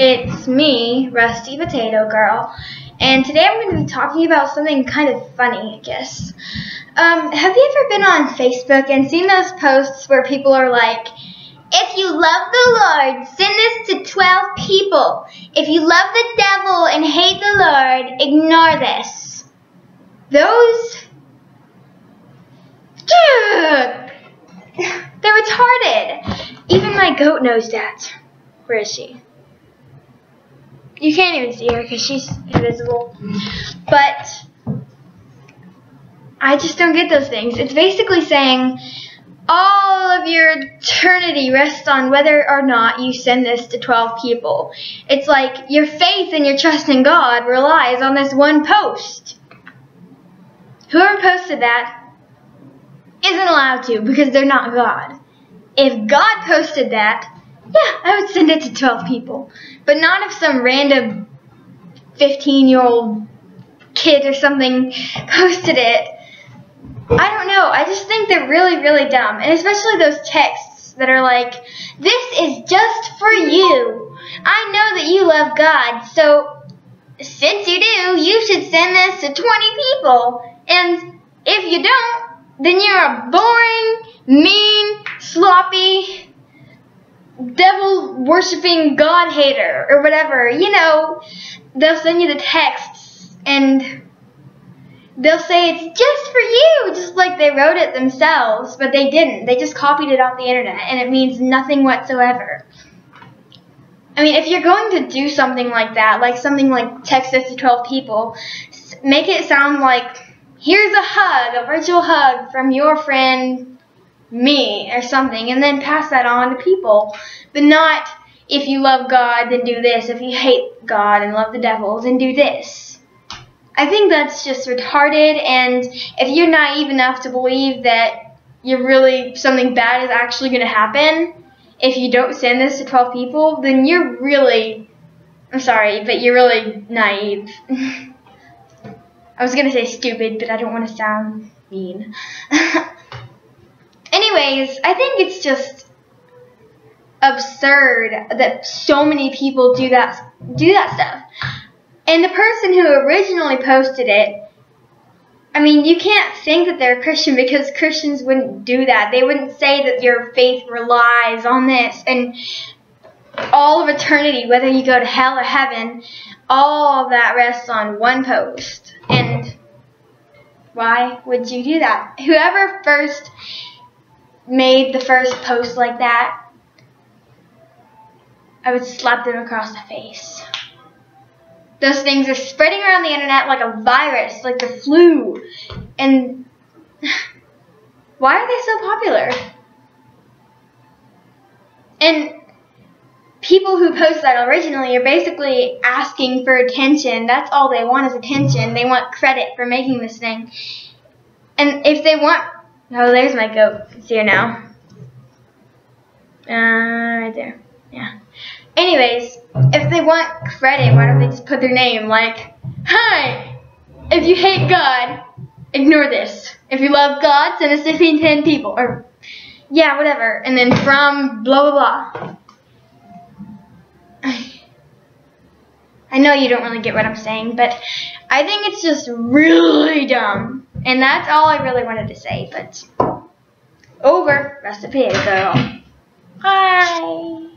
It's me, Rusty Potato Girl, and today I'm going to be talking about something kind of funny, I guess. Um, have you ever been on Facebook and seen those posts where people are like, if you love the Lord, send this to 12 people. If you love the devil and hate the Lord, ignore this. Those. They're retarded. Even my goat knows that. Where is she? You can't even see her because she's invisible. But I just don't get those things. It's basically saying all of your eternity rests on whether or not you send this to 12 people. It's like your faith and your trust in God relies on this one post. Whoever posted that isn't allowed to because they're not God. If God posted that, yeah, I would send it to 12 people. But not if some random 15 year old kid or something posted it. I don't know. I just think they're really, really dumb. And especially those texts that are like, this is just for you. I know that you love God, so since you do, you should send this to 20 people. And if you don't, then you're a boring, mean, sloppy, devil worshipping God hater or whatever. You know, they'll send you the texts and they'll say it's just for you, just like they wrote it themselves, but they didn't. They just copied it off the internet and it means nothing whatsoever. I mean, if you're going to do something like that, like something like text this to 12 people, make it sound like here's a hug, a virtual hug from your friend me or something, and then pass that on to people. But not if you love God, then do this. If you hate God and love the devil, then do this. I think that's just retarded, and if you're naive enough to believe that you're really something bad is actually going to happen, if you don't send this to 12 people, then you're really, I'm sorry, but you're really naive. I was gonna say stupid, but I don't want to sound mean. Anyways, I think it's just absurd that so many people do that do that stuff. And the person who originally posted it, I mean, you can't think that they're a Christian because Christians wouldn't do that. They wouldn't say that your faith relies on this and all of eternity, whether you go to hell or heaven, all that rests on one post. And why would you do that? Whoever first made the first post like that, I would slap them across the face. Those things are spreading around the internet like a virus, like the flu. And why are they so popular? And people who post that originally are basically asking for attention. That's all they want is attention. They want credit for making this thing. And if they want, oh, there's my goat. It's here now. Uh, right there. Yeah. Anyways, if they want credit, why don't they just put their name like, Hi, if you hate God, ignore this. If you love God, send us to 10 people. Or, yeah, whatever. And then from blah, blah, blah. I know you don't really get what I'm saying, but I think it's just really dumb. And that's all I really wanted to say, but over. Recipe girl. Bye.